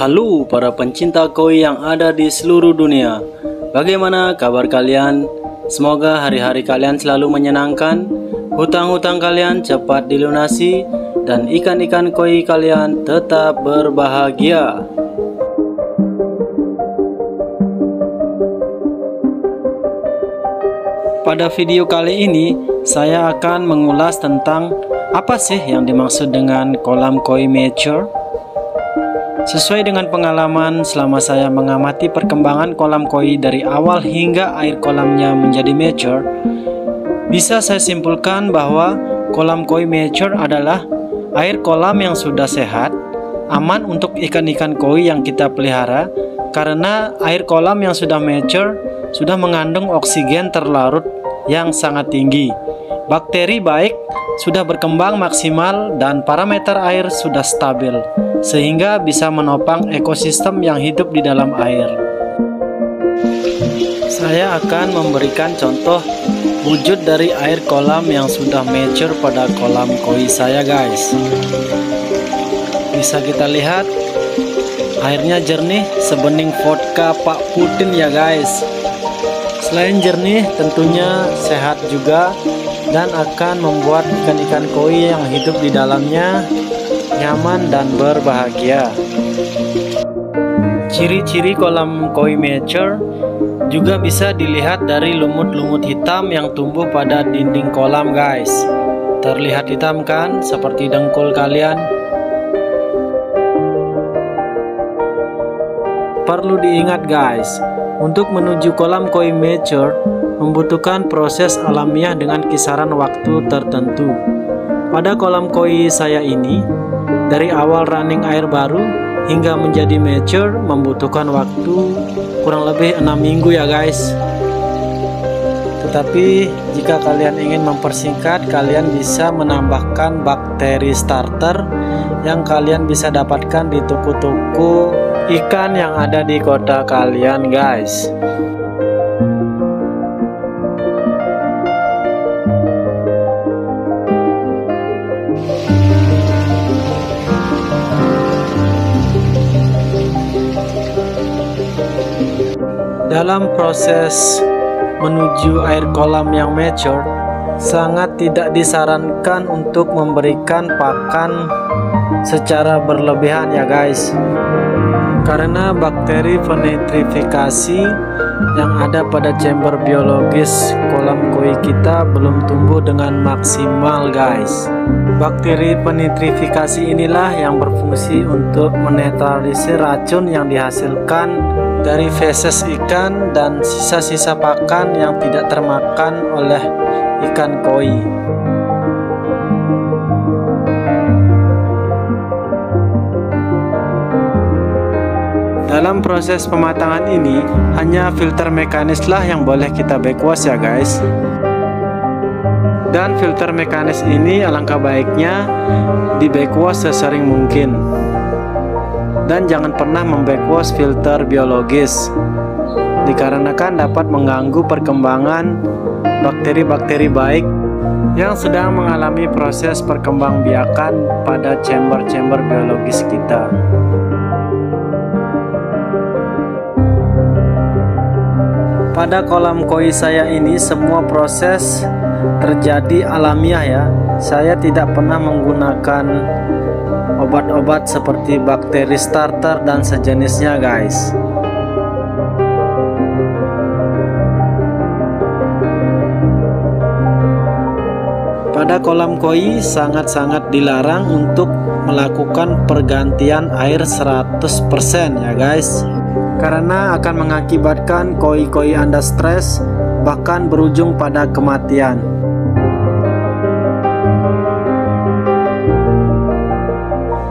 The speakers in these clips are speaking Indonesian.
Halo para pencinta koi yang ada di seluruh dunia. Bagaimana kabar kalian? Semoga hari-hari kalian selalu menyenangkan, hutang-hutang kalian cepat dilunasi, dan ikan-ikan koi kalian tetap berbahagia. Pada video kali ini, saya akan mengulas tentang apa sih yang dimaksud dengan kolam koi mature Sesuai dengan pengalaman selama saya mengamati perkembangan kolam koi dari awal hingga air kolamnya menjadi mature, bisa saya simpulkan bahwa kolam koi mature adalah air kolam yang sudah sehat, aman untuk ikan-ikan koi yang kita pelihara karena air kolam yang sudah mature sudah mengandung oksigen terlarut yang sangat tinggi. Bakteri baik sudah berkembang maksimal dan parameter air sudah stabil sehingga bisa menopang ekosistem yang hidup di dalam air. Saya akan memberikan contoh wujud dari air kolam yang sudah mature pada kolam koi saya guys. Bisa kita lihat airnya jernih sebening vodka Pak Putin ya guys. Selain jernih tentunya sehat juga dan akan membuat ikan-ikan koi yang hidup di dalamnya nyaman dan berbahagia. Ciri-ciri kolam koi mature juga bisa dilihat dari lumut-lumut hitam yang tumbuh pada dinding kolam guys. Terlihat hitam kan seperti dengkul kalian? Perlu diingat guys, untuk menuju kolam koi mature membutuhkan proses alamiah dengan kisaran waktu tertentu. Pada kolam koi saya ini, dari awal running air baru hingga menjadi mature membutuhkan waktu kurang lebih enam minggu ya guys. Tetapi jika kalian ingin mempersingkat, kalian bisa menambahkan bakteri starter yang kalian bisa dapatkan di toko-toko ikan yang ada di kota kalian guys. Dalam proses menuju air kolam yang mature, sangat tidak disarankan untuk memberikan pakan secara berlebihan ya guys. Karena bakteri penetrifikasi yang ada pada chamber biologis kolam koi kita belum tumbuh dengan maksimal guys. Bakteri penetrifikasi inilah yang berfungsi untuk menetralisir racun yang dihasilkan dari feses ikan dan sisa-sisa pakan yang tidak termakan oleh ikan koi. Dalam proses pematangan ini, hanya filter mekanislah yang boleh kita backwash ya guys. Dan filter mekanis ini alangkah baiknya di backwash sesering mungkin dan jangan pernah membackwwash filter biologis dikarenakan dapat mengganggu perkembangan bakteri-bakteri baik yang sedang mengalami proses perkembangbiakan pada chamber-chamber biologis kita. Pada kolam koi saya ini semua proses terjadi alamiah ya. Saya tidak pernah menggunakan obat-obat seperti bakteri starter dan sejenisnya guys. Pada kolam koi sangat-sangat dilarang untuk melakukan pergantian air 100% ya guys. Karena akan mengakibatkan koi-koi anda stres bahkan berujung pada kematian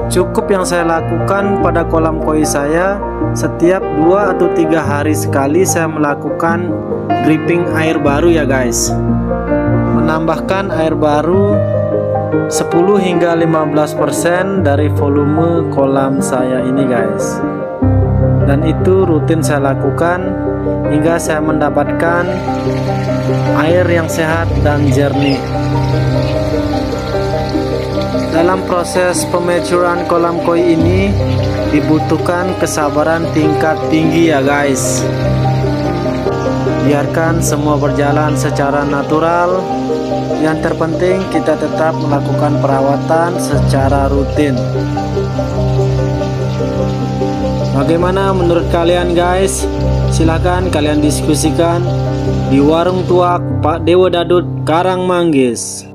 Cukup yang saya lakukan pada kolam koi saya Setiap dua atau tiga hari sekali saya melakukan dripping air baru ya guys. Menambahkan air baru 10 hingga 15% dari volume kolam saya ini guys. Dan itu rutin saya lakukan hingga saya mendapatkan air yang sehat dan jernih dalam proses pemecuran kolam koi ini dibutuhkan kesabaran tingkat tinggi ya guys. Biarkan semua berjalan secara natural. Yang terpenting kita tetap melakukan perawatan secara rutin. Bagaimana menurut kalian guys? Silahkan kalian diskusikan di warung tuak Pak Dewa Dadut Karangmanggis.